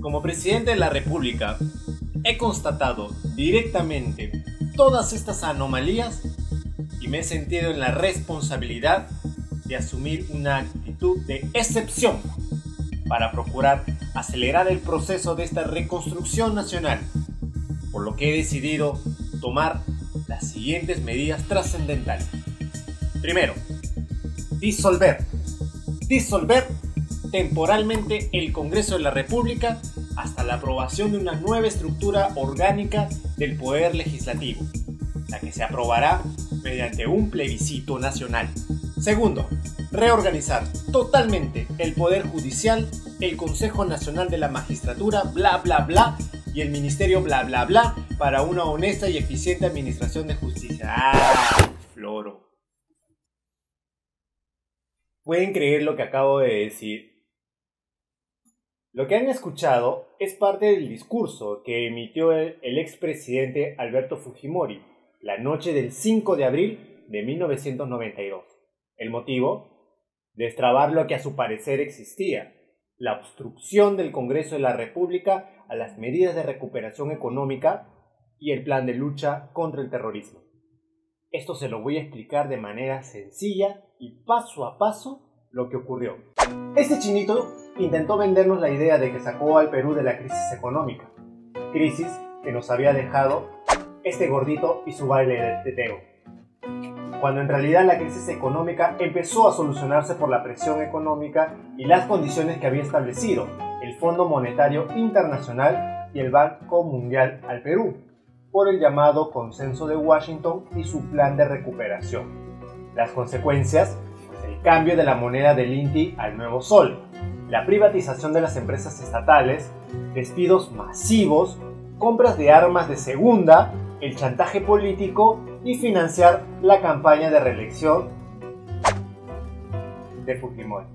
Como presidente de la República, he constatado directamente todas estas anomalías y me he sentido en la responsabilidad de asumir una actitud de excepción para procurar acelerar el proceso de esta reconstrucción nacional, por lo que he decidido tomar las siguientes medidas trascendentales. Primero, disolver. Disolver temporalmente el Congreso de la República hasta la aprobación de una nueva estructura orgánica del Poder Legislativo, la que se aprobará mediante un plebiscito nacional. Segundo, reorganizar totalmente el Poder Judicial, el Consejo Nacional de la Magistratura, bla bla bla, y el Ministerio bla bla bla para una honesta y eficiente administración de justicia. ¡Ah! Floro. ¿Pueden creer lo que acabo de decir? Lo que han escuchado es parte del discurso que emitió el, el expresidente Alberto Fujimori la noche del 5 de abril de 1992. El motivo, destrabar lo que a su parecer existía, la obstrucción del Congreso de la República a las medidas de recuperación económica y el plan de lucha contra el terrorismo. Esto se lo voy a explicar de manera sencilla y paso a paso lo que ocurrió. Este chinito intentó vendernos la idea de que sacó al Perú de la crisis económica, crisis que nos había dejado este gordito y su baile de teteo. Cuando en realidad la crisis económica empezó a solucionarse por la presión económica y las condiciones que había establecido el Fondo Monetario Internacional y el Banco Mundial al Perú, por el llamado Consenso de Washington y su plan de recuperación. Las consecuencias, cambio de la moneda del INTI al nuevo sol, la privatización de las empresas estatales, despidos masivos, compras de armas de segunda el chantaje político y financiar la campaña de reelección de Fujimori.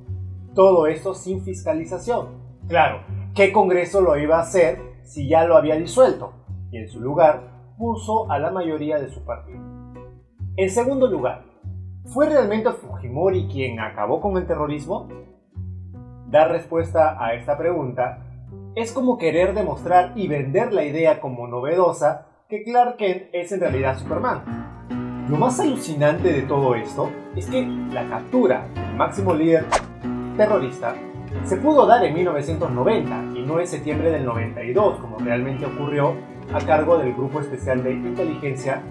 Todo esto sin fiscalización. Claro, ¿qué Congreso lo iba a hacer si ya lo había disuelto? Y en su lugar puso a la mayoría de su partido. En segundo lugar, ¿fue realmente Fujimori quien acabó con el terrorismo? Dar respuesta a esta pregunta es como querer demostrar y vender la idea como novedosa que Clark Kent es en realidad Superman. Lo más alucinante de todo esto es que la captura del máximo líder terrorista se pudo dar en 1990 y no en septiembre del 92 como realmente ocurrió a cargo del Grupo Especial de Inteligencia,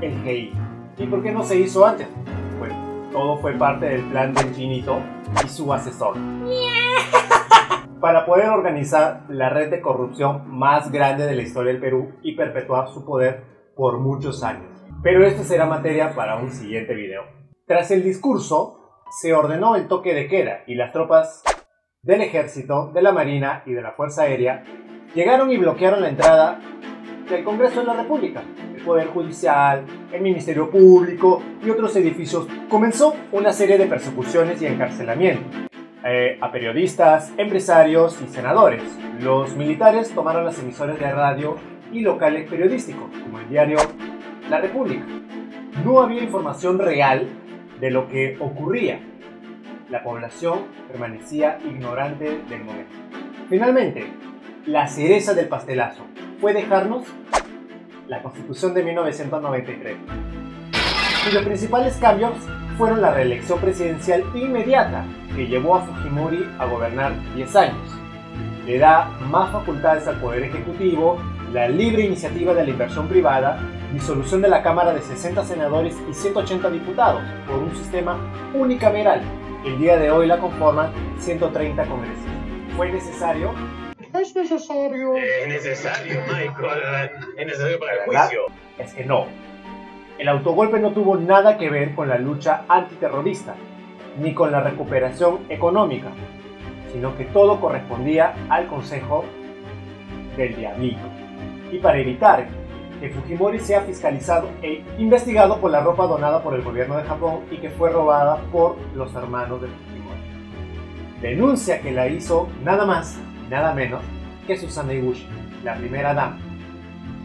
el GI. ¿Y por qué no se hizo antes? Todo fue parte del plan del chinito y su asesor para poder organizar la red de corrupción más grande de la historia del Perú y perpetuar su poder por muchos años. Pero esto será materia para un siguiente video. Tras el discurso, se ordenó el toque de queda y las tropas del ejército, de la marina y de la fuerza aérea llegaron y bloquearon la entrada del Congreso de la República, Poder Judicial, el Ministerio Público y otros edificios. Comenzó una serie de persecuciones y encarcelamientos. Eh, a periodistas, empresarios y senadores. Los militares tomaron las emisoras de radio y locales periodísticos, como el diario La República. No había información real de lo que ocurría. La población permanecía ignorante del momento. Finalmente, la cereza del pastelazo fue dejarnos la Constitución de 1993. Y los principales cambios fueron la reelección presidencial inmediata que llevó a Fujimori a gobernar 10 años. Le da más facultades al Poder Ejecutivo, la libre iniciativa de la inversión privada, disolución de la Cámara de 60 senadores y 180 diputados por un sistema unicameral. El día de hoy la conforman 130 congresistas. ¿Fue necesario? Es necesario. Es necesario, Michael. Es necesario para el juicio. Es que no. El autogolpe no tuvo nada que ver con la lucha antiterrorista, ni con la recuperación económica, sino que todo correspondía al Consejo del Diablito. Y para evitar que Fujimori sea fiscalizado e investigado por la ropa donada por el gobierno de Japón y que fue robada por los hermanos de Fujimori. Denuncia que la hizo nada más nada menos que Susana Iguchi, la primera dama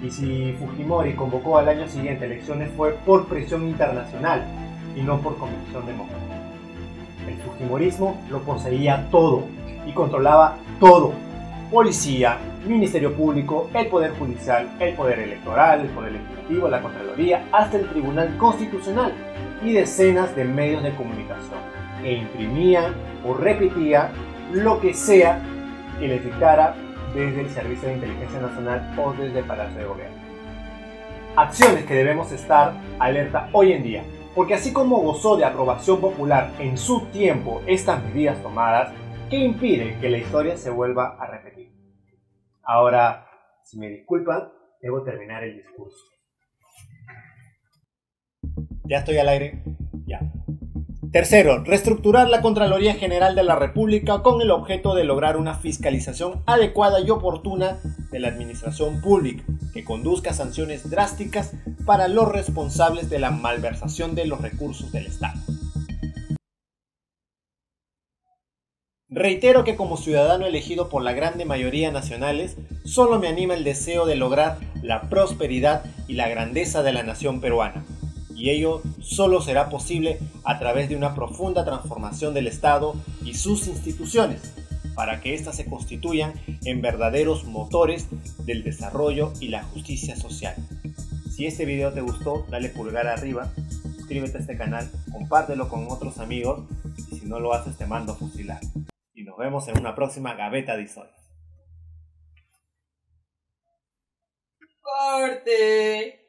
y si Fujimori convocó al año siguiente elecciones fue por presión internacional y no por convicción democrática. El fujimorismo lo poseía todo y controlaba todo. Policía, Ministerio Público, el Poder Judicial, el Poder Electoral, el Poder Legislativo, la Contraloría, hasta el Tribunal Constitucional y decenas de medios de comunicación que imprimían o repetía lo que sea que les dictara desde el Servicio de Inteligencia Nacional o desde el Palacio de Gobierno. Acciones que debemos estar alerta hoy en día, porque así como gozó de aprobación popular en su tiempo estas medidas tomadas, ¿qué impide que la historia se vuelva a repetir? Ahora, si me disculpan, debo terminar el discurso. ¿Ya estoy al aire? Tercero, reestructurar la Contraloría General de la República con el objeto de lograr una fiscalización adecuada y oportuna de la administración pública, que conduzca a sanciones drásticas para los responsables de la malversación de los recursos del Estado. Reitero que como ciudadano elegido por la grande mayoría nacionales, solo me anima el deseo de lograr la prosperidad y la grandeza de la nación peruana y ello solo será posible a través de una profunda transformación del Estado y sus instituciones, para que éstas se constituyan en verdaderos motores del desarrollo y la justicia social. Si este video te gustó, dale pulgar arriba, suscríbete a este canal, compártelo con otros amigos y si no lo haces te mando a fusilar. Y nos vemos en una próxima gaveta de historias. ¡Corte!